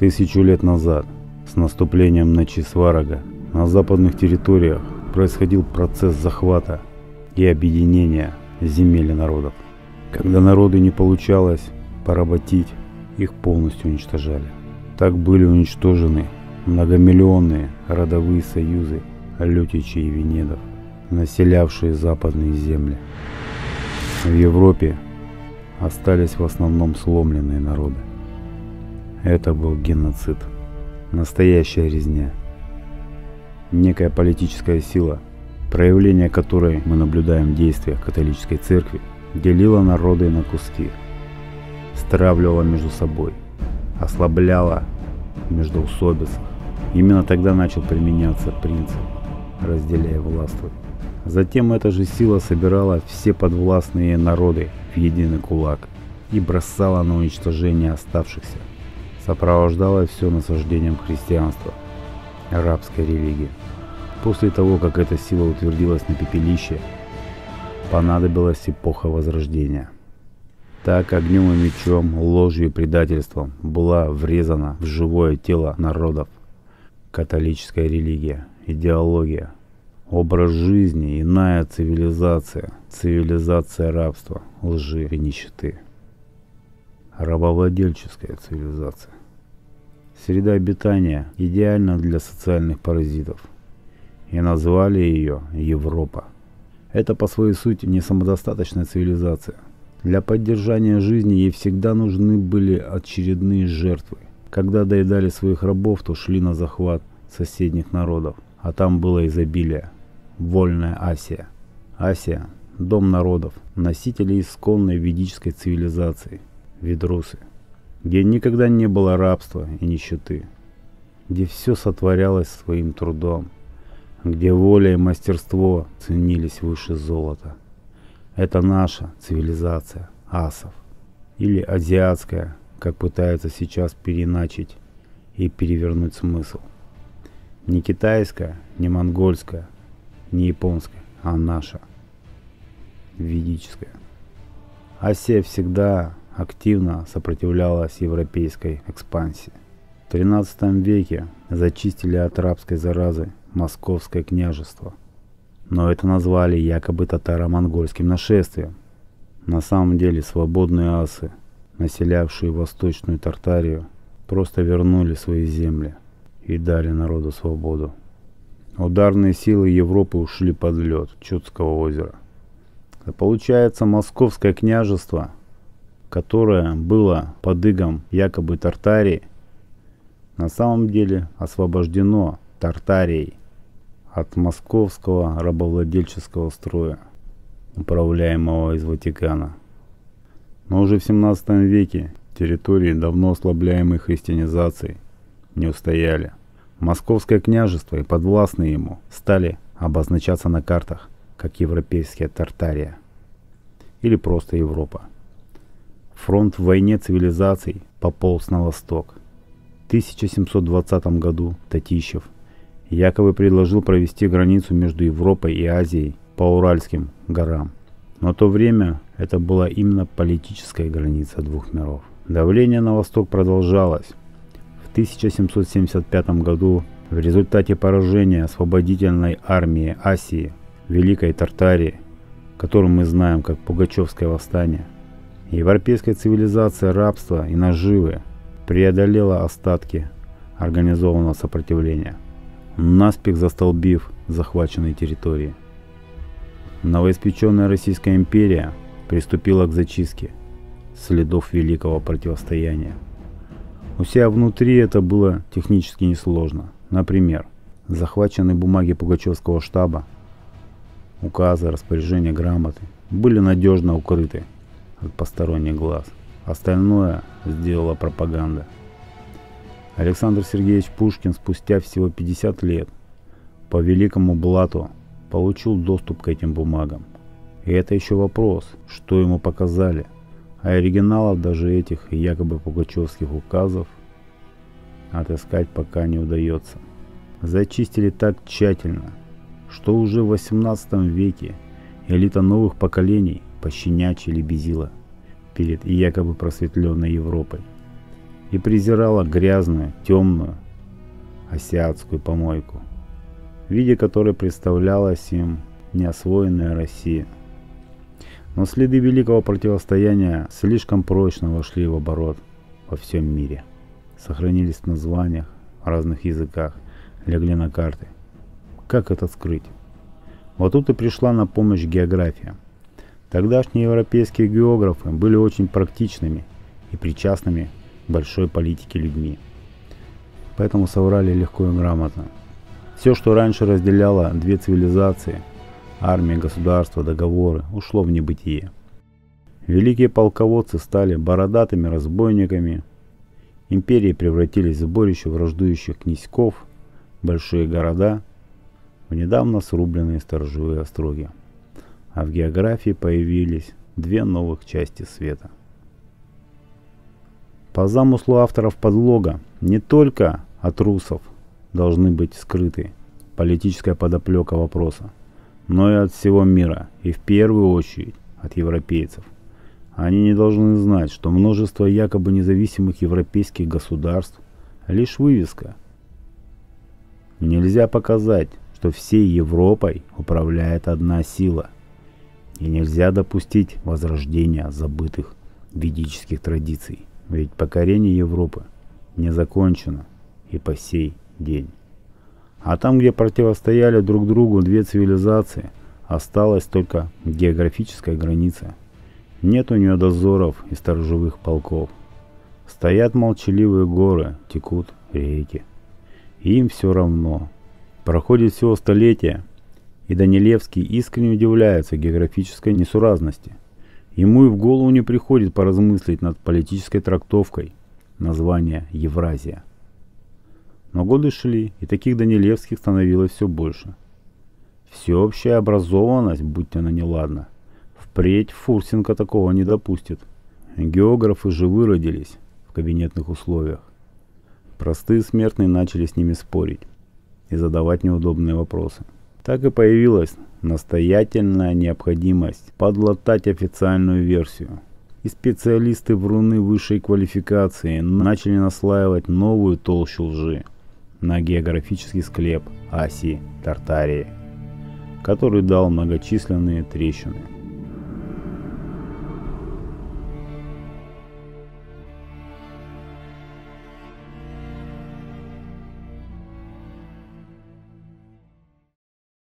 Тысячу лет назад, с наступлением ночи Сварога, на западных территориях происходил процесс захвата и объединения земель и народов. Когда народы не получалось поработить, их полностью уничтожали. Так были уничтожены многомиллионные родовые союзы лютичей и венедов, населявшие западные земли. В Европе остались в основном сломленные народы. Это был геноцид, настоящая резня. Некая политическая сила, проявление которой мы наблюдаем в действиях католической церкви, делила народы на куски, стравливала между собой, ослабляла междоусобицах. Именно тогда начал применяться принцип «разделяя властвуй». Затем эта же сила собирала все подвластные народы в единый кулак и бросала на уничтожение оставшихся. Сопровождала все насаждением христианства, арабской религии. После того, как эта сила утвердилась на пепелище, понадобилась эпоха Возрождения. Так огнем и мечом, ложью и предательством была врезана в живое тело народов католическая религия, идеология, образ жизни, иная цивилизация, цивилизация рабства, лжи и нищеты. Рабовладельческая цивилизация. Среда обитания идеальна для социальных паразитов. И назвали ее Европа. Это по своей сути не самодостаточная цивилизация. Для поддержания жизни ей всегда нужны были очередные жертвы. Когда доедали своих рабов, то шли на захват соседних народов, а там было изобилие. Вольная Асия. Асия – дом народов, носители исконной ведической цивилизации, ведрусы, где никогда не было рабства и нищеты, где все сотворялось своим трудом, где воля и мастерство ценились выше золота. Это наша цивилизация асов. Или азиатская, как пытаются сейчас переначить и перевернуть смысл. Не китайская, не монгольская, не японская, а наша, ведическая. Асия всегда активно сопротивлялась европейской экспансии. В XIII веке зачистили от арабской заразы Московское княжество – но это назвали якобы татаро-монгольским нашествием. На самом деле свободные асы, населявшие Восточную Тартарию, просто вернули свои земли и дали народу свободу. Ударные силы Европы ушли под лед Чудского озера. Получается, Московское княжество, которое было под игом якобы Тартарии, на самом деле освобождено Тартарией от московского рабовладельческого строя, управляемого из Ватикана. Но уже в 17 веке территории, давно ослабляемой христианизацией, не устояли. Московское княжество и подвластные ему стали обозначаться на картах как европейская Тартария или просто Европа. Фронт в войне цивилизаций пополз на восток. В 1720 году Татищев – якобы предложил провести границу между Европой и Азией по Уральским горам. Но в то время это была именно политическая граница двух миров. Давление на восток продолжалось. В 1775 году в результате поражения освободительной армии Асии, Великой Тартарии, которую мы знаем как Пугачевское восстание, европейская цивилизация рабства и наживы преодолела остатки организованного сопротивления – наспех застолбив захваченные территории. Новоиспеченная Российская империя приступила к зачистке следов великого противостояния. У себя внутри это было технически несложно. Например, захваченные бумаги Пугачевского штаба, указы, распоряжения, грамоты были надежно укрыты от посторонних глаз. Остальное сделала пропаганда – Александр Сергеевич Пушкин спустя всего 50 лет по великому блату получил доступ к этим бумагам. И это еще вопрос, что ему показали. А оригиналов даже этих якобы пугачевских указов отыскать пока не удается. Зачистили так тщательно, что уже в 18 веке элита новых поколений пощенячьи лебезила перед якобы просветленной Европой. и презирала грязную, темную азиатскую помойку, в виде которой представлялась им неосвоенная Россия. Но следы великого противостояния слишком прочно вошли в оборот во всем мире. Сохранились в названиях, разных языках, легли на карты. Как это скрыть? Вот тут и пришла на помощь география. Тогдашние европейские географы были очень практичными и причастными к большой политике людьми. Поэтому соврали легко и грамотно. Все, что раньше разделяло две цивилизации, армия, государство, договоры, ушло в небытие. Великие полководцы стали бородатыми разбойниками, империи превратились в сборище враждующих князьков, большие города, в недавно срубленные сторожевые остроги а в географии появились две новых части света. По замыслу авторов подлога не только от русов должны быть скрыты политическая подоплека вопроса, но и от всего мира, и в первую очередь от европейцев. Они не должны знать, что множество якобы независимых европейских государств – лишь вывеска. Нельзя показать, что всей Европой управляет одна сила – и нельзя допустить возрождения забытых ведических традиций, ведь покорение Европы не закончено и по сей день. А там, где противостояли друг другу две цивилизации, осталась только географическая граница. Нет у нее дозоров и сторожевых полков. Стоят молчаливые горы, текут реки. Им все равно. Проходит всего столетия, и Данилевский искренне удивляется географической несуразности. Ему и в голову не приходит поразмыслить над политической трактовкой названия Евразия. Но годы шли, и таких Данилевских становилось все больше. Всеобщая образованность, будь она неладна, впредь Фурсенко такого не допустит. Географы же выродились в кабинетных условиях. Простые смертные начали с ними спорить и задавать неудобные вопросы так и появилась настоятельная необходимость подлатать официальную версию. И специалисты вруны высшей квалификации начали наслаивать новую толщу лжи на географический склеп Асии Тартарии, который дал многочисленные трещины.